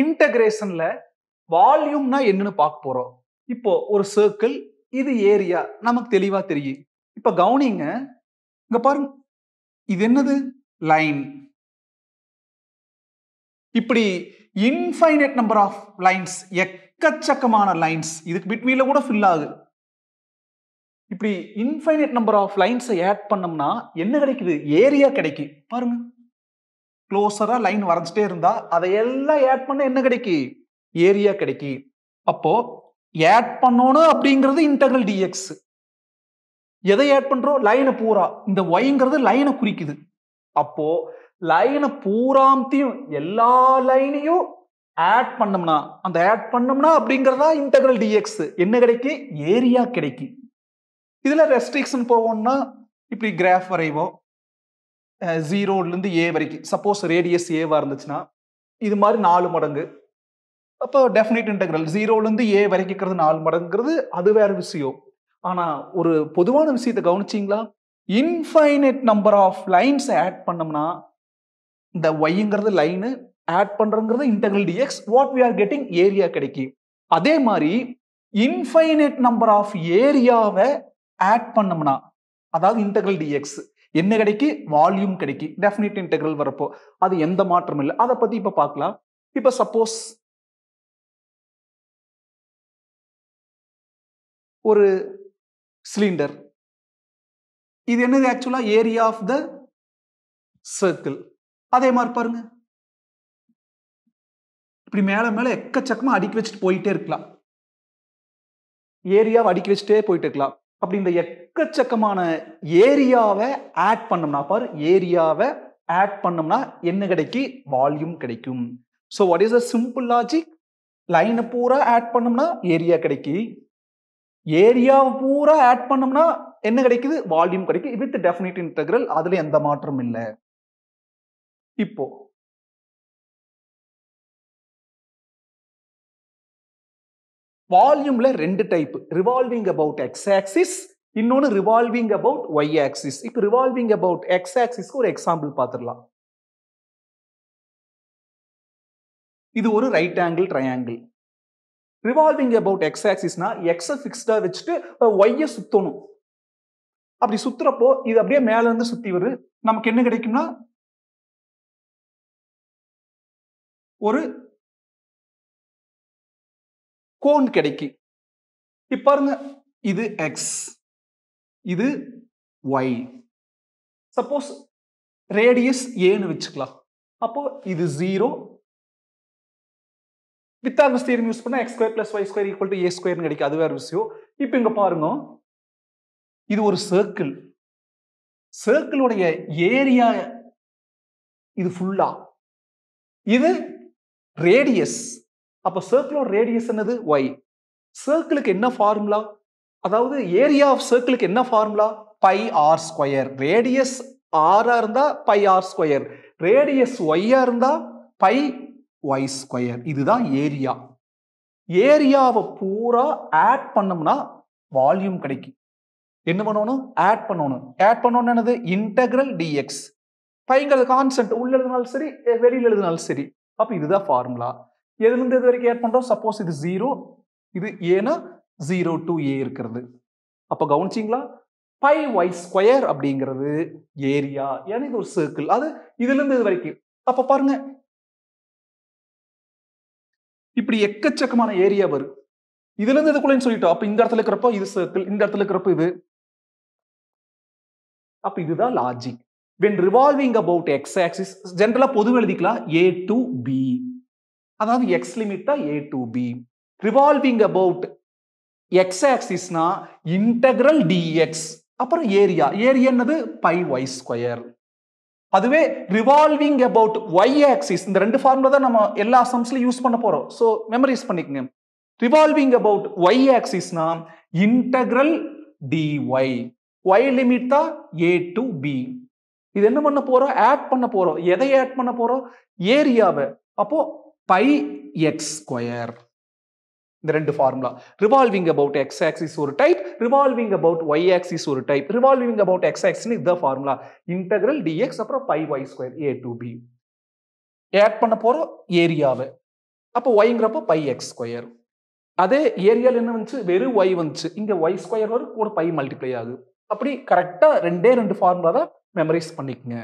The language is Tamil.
இன்டகிரேஷன்ல வால்யூம்னா என்னன்னு பார்க்க போறோம். இப்போ ஒரு சர்க்கிள் இது ஏரியா நமக்கு தெளிவா தெரியும். இப்ப கவனிங்க இங்க பாருங்க. இது என்னது? லைன் இப்படி இன்ஃபைனைட் நம்பர் ஆஃப் லைன்ஸ் எக்கச்சக்கமான லைன்ஸ் இதுக்கு பிட்வீல கூட ஃபில் ஆகுது. இப்படி இன்ஃபைனைட் நம்பர் ஆஃப் லைன்ஸை ஆட் பண்ணோம்னா என்ன கிடைக்குது? ஏரியா கிடைக்கும். பாருங்க. க்ளோஸரா லைன் வரைஞ்சிட்டே இருந்தா அதை எல்லாம் ஆட் பண்ண என்ன கிடைக்கி? ஏரியா கிடைக்கி. அப்போ ஆட் பண்ணணும் அப்படிங்கிறது இன்டகிரல் டிஎக்ஸ் எதை ஆட் பண்றோம்? லைனை பூரா. இந்த ஒய்ங்கிறது லைனை குறிக்குது. அப்போ லைனை பூராமத்தையும் எல்லா லைனையும் ஆட் பண்ணோம்னா அந்த ஆட் பண்ணோம்னா அப்படிங்கிறதா இன்டகிரல் டிஎக்ஸ் என்ன கிடைக்கி? ஏரியா கிடைக்கி. இதுல ரெஸ்ட்ரிக்ஷன் போவோம்னா இப்படி கிராஃப் வரைவோம். ஜீரோலேருந்து ஏ வரைக்கும். சப்போஸ் ரேடியஸ் ஏவாக இருந்துச்சுன்னா இது மாதிரி நாலு மடங்கு. அப்போ டெஃபினைட் இன்டெக்ரல் ஜீரோலேருந்து ஏ வரைக்கும் நாலு மடங்குங்கிறது அது வேற விஷயம். ஆனால் ஒரு பொதுவான விஷயத்தை கவனிச்சிங்களா? Infinite number of lines add பண்ணோம்னா இந்த ஒய்ங்கிறது line add பண்ணுறங்கிறது integral d x what we are getting area கிடைக்கும். அதே மாதிரி இன்ஃபைனைட் நம்பர் ஆஃப் ஏரியாவை ஆட் பண்ணோம்னா அதாவது இன்டெக்ரல் டிஎக்ஸ் என்ன கிடைக்கு? வால்யூம் கிடைக்கு. டெஃபினிட் இன்டெகிரல் வரப்போ அது எந்த மாற்றமும் இல்லை. அதை பத்தி இப்ப பார்க்கலாம். இப்ப சப்போஸ் ஒரு சிலிண்டர் இது என்னது ஆக்சுவலா ஏரியா ஆஃப் த சர்க்கிள் அதே மாதிரி பாருங்க. இப்படி மேல மேல எக்கச்சக்கமா அடுக்கி வச்சுட்டு போயிட்டே இருக்கலாம். ஏரியாவை அடுக்கி வச்சுட்டே போயிட்டு இருக்கலாம். அப்படி இந்த எக்கச்சக்கமான ஏரியாவை ஆட் பண்ணோம்னா பார் ஏரியாவை ஆட் பண்ணோம்னா என்ன கிடைக்கி? வால்யூம் கிடைக்கும். So what is a simple logic லைனை பூரா ஆட் பண்ணோம்னா ஏரியா கிடைக்கி. ஏரியாவை பூரா ஆட் பண்ணோம்னா என்ன கிடைக்குது? வால்யூம் கிடைக்கும் வித் டெஃபினிட் இன்டெகிரல் அதுல எந்த மாற்றமும் இல்லை. இப்போ வால்யூம்ல ரெண்டு type revolving about X axis இன்னொன்று ரிவால்விங் அபவுட் ஒய் ஆக்சிஸ் இப்போ ரிவால்விங் அபவுட் எக்ஸ் ஆக்சிஸ்க்கு ஒரு எக்ஸாம்பிள் பார்த்துடலாம் இது ஒரு right angle triangle revolving about X ஆக்சிஸ்னா எக்ஸை ஃபிக்ஸ்டாக வச்சுட்டு ஒய்யை சுத்தணும். அப்படி சுத்துறப்போ இது அப்படியே மேல இருந்து சுத்தி வருது. நமக்கு என்ன கிடைக்கும்னா ஒரு கோன் கிடைக்கும் இப்போ பாருங்க இது எக்ஸ் இது ஒய் சப்போஸ் ரேடியஸ் ஏன்னு வச்சுக்கலாம். அப்போ இது ஜீரோ வித்தாகஸ் தியரம் யூஸ் பண்ணால் X square plus Y square equal to A ஸ்கொயர்னு கிடைக்கும். அது வேற விஷயம். இப்போ இங்கே பாருங்க. இது ஒரு சர்க்கிள் சர்க்கிளுடைய ஏரியா இது ஃபுல்லா இது ரேடியஸ் அப்போ சர்க்கிளோட ரேடியஸ் என்னது? ஒய் சர்க்கிளுக்கு என்ன ஃபார்முலா அதாவது ஏரியா ஆஃப் சர்க்கிளுக்கு என்ன formula pi R square radius ஆராக இருந்தால் பை ஆர் ஸ்கொயர் ரேடியஸ் ஒய்யா இருந்தால் பை ஒய் ஸ்கொயர் இதுதான் ஏரியா ஏரியாவை பூரா ஆட் பண்ணோம்னா வால்யூம் கிடைக்கும். என்ன பண்ணணும்? ஆட் பண்ணணும். ஆட் பண்ணணும் என்னது? இன்டெக்ரல் டிஎக்ஸ் பைங்கிறது கான்சென்ட் உள்ள எழுதினாலும் சரி வெளியில் எழுதினாலும் சரி. அப்போ இதுதான் ஃபார்முலா எதுலேருந்து இது வரைக்கும் ஆட் பண்ணுறோம் சப்போஸ் இது ஜீரோ இது ஏன்னா ஜீரோ டு ஏ இருக்கிறது. அப்போ கவனிச்சிங்களா? பை ஒய் ஸ்கொயர் அப்படிங்கிறது ஏரியா ஏன்னா இது ஒரு சர்க்கிள் அது இதுலேருந்து இது வரைக்கும். அப்போ பாருங்க. இப்படி எக்கச்சக்கமான ஏரியா வரும். இதுல இருந்து இதுக்குள்ளேன்னு சொல்லிட்டோம். அப்ப இந்த இடத்துல இருக்கிறப்போ இது சர்க்கிள் இந்த இடத்துல இருக்கிறப்போ இது. அப்ப இதுதான் logic when revolving about X axis ஜென்ரலா பொது எழுதிக்கலாம் ஏ டு பி அதாவது எக்ஸ் லிமிட் தான் A to B revolving about X ஆக்சிஸ்னா integral dx அப்புறம் ஏரியா ஏரியா என்னது? பை ஒய் ஸ்கொயர் அதுவே ரிவால்விங் அபவுட் ஒய் ஆக்சிஸ் இந்த ரெண்டு ஃபார்முலா தான் நம்ம எல்லா சம்ஸ்லையும் யூஸ் பண்ண போறோம். ஸோ மெமரிஸ் பண்ணிக்கங்க. Revolving about Y ஆக்சிஸ்னா integral D Y Y limit தான் ஏ டு பி இது என்ன பண்ண போறோம்? ஆட் பண்ண போறோம். எதை ஆட் பண்ண போறோம்? ஏரியாவை அப்போ பை எக்ஸ் ஸ்கொயர் இந்த ரெண்டு formula revolving about X axis ஒரு type revolving about Y axis ஒரு type revolving about X axis இந்த ஃபார்முலா இன்டெகிரல் டிஎக்ஸ் அப்புறம் pi Y square A to B add பண்ண போகிறோம் ஏரியாவை அப்போ ஒய்ங்கிறப்போ பை எக்ஸ் ஸ்கொயர் அதே ஏரியாவில் என்ன வந்துச்சு? வெறும் ஒய் வந்துச்சு. இங்கே ஒய் ஸ்கொயர் வரும் கூட பை மல்டிப்ளை ஆகுது. அப்படி கரெக்டாக ரெண்டே ரெண்டு ஃபார்முலா தான் மெமரைஸ் பண்ணிக்கங்க.